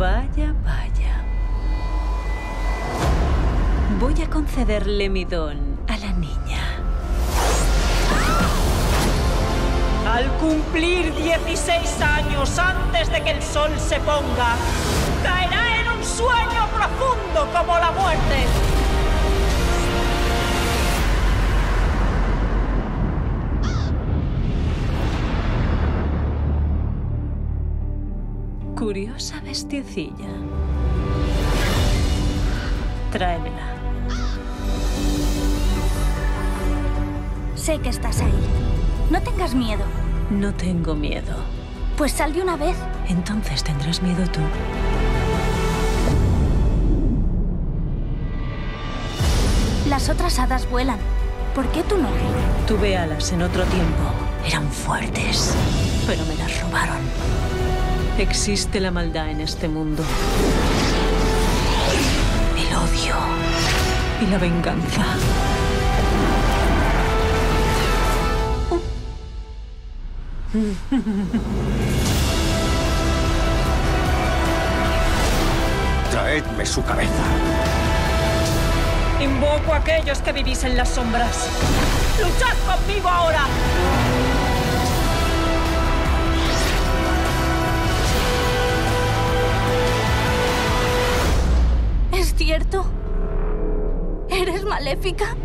Vaya, vaya. Voy a concederle mi don a la niña. Al cumplir 16 años antes de que el sol se ponga, caerá en un sueño profundo como la muerte. Curiosa vestidilla. Tráemela. Sé que estás ahí. No tengas miedo. No tengo miedo. Pues sal de una vez. Entonces tendrás miedo tú. Las otras hadas vuelan. ¿Por qué tú no? Tuve alas en otro tiempo. Eran fuertes, pero me las robaron. Existe la maldad en este mundo. El odio y la venganza. Traedme su cabeza. Invoco a aquellos que vivís en las sombras. ¡Luchad conmigo ahora! Cierto? ¿Eres maléfica?